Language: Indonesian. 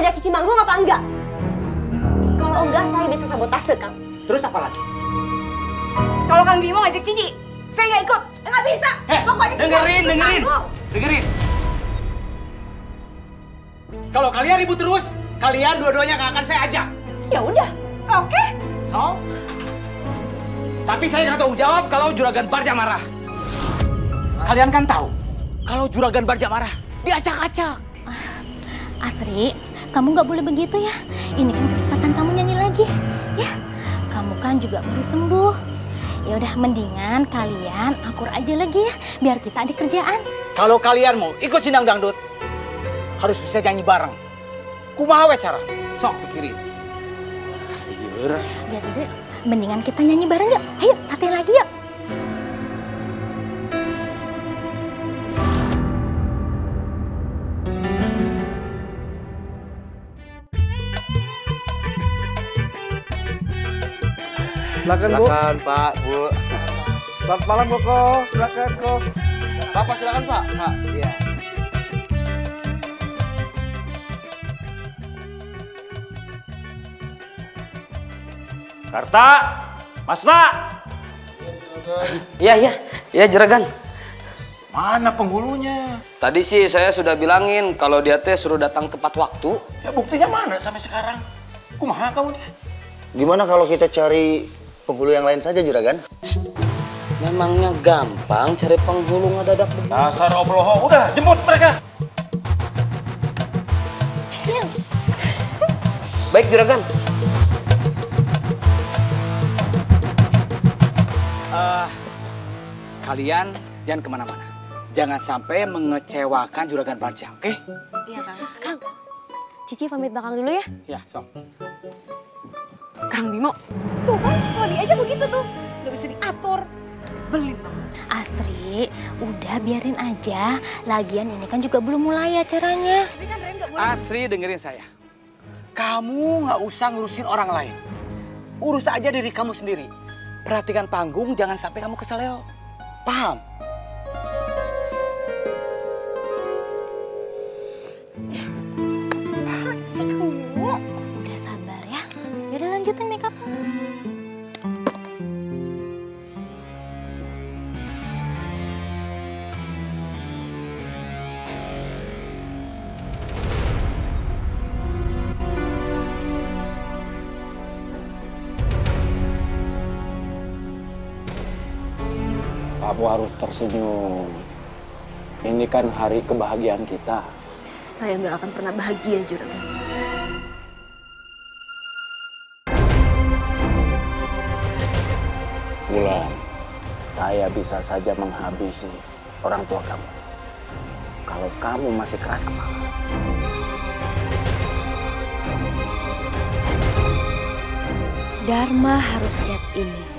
ngajak Cici manggung apa enggak? Kalau enggak, saya bisa sabotase, Kang. Terus apa lagi? Kalau Kang Bimo ngajak Cici, saya nggak ikut. Nggak bisa. Eh, Pokoknya Cici dengerin, dengerin, manggung. dengerin. Kalau kalian ribut terus, kalian dua-duanya nggak akan saya ajak. Ya udah. Oke. So, tapi saya nggak tahu jawab kalau juragan Barja marah. Kalian kan tahu, kalau juragan Barja marah, diacak-acak. Asri, kamu nggak boleh begitu ya. Ini kan kesempatan kamu nyanyi lagi, ya. Kamu kan juga baru sembuh. Ya udah mendingan kalian akur aja lagi ya, biar kita ada kerjaan. Kalau kalian mau ikut sindang dangdut, harus bisa nyanyi bareng. Kumaha we cara? Sok pikirin. Liur. Biar mendingan kita nyanyi bareng yuk. Ayo, Silakan Bu. Silakan Pak, Bu. Selamat malam Koko. Silakan Koko. Bapak silakan Pak. Pak. Iya. Karta, Masna. Iya, iya. Iya, Juragan. Mana penghulunya? Tadi sih saya sudah bilangin kalau dia teh suruh datang tepat waktu. Ya buktinya mana sampai sekarang? Kumaha kamu teh? Gimana kalau kita cari penghulu yang lain saja, Juragan? Memangnya gampang cari penghulu ngadadak begini? Dasar obloho, udah jemput mereka. Baik, Juragan. Eh, kalian jangan ke mana-mana. Jangan sampai mengecewakan juragan Barja, oke? Iya, Kang. Kang, Cici pamit belakang dulu ya. Ya, sok. Kang Bimo, begitu tuh, nggak bisa diatur. Belin banget. Astri, udah biarin aja. Lagian ini kan juga belum mulai acaranya. Tapi kan Ren nggak boleh. Asri dengerin saya. Kamu nggak usah ngurusin orang lain. Urus aja diri kamu sendiri. Perhatikan panggung, jangan sampai kamu keseleo. Paham? sih kamu? Udah sabar ya. Yaudah lanjutin makeup. Kamu harus tersenyum. Ini kan hari kebahagiaan kita. Saya nggak akan pernah bahagia, Juragan. Bulan, saya bisa saja menghabisi orang tua kamu. Kalau kamu masih keras kepala. Dharma harus lihat ini.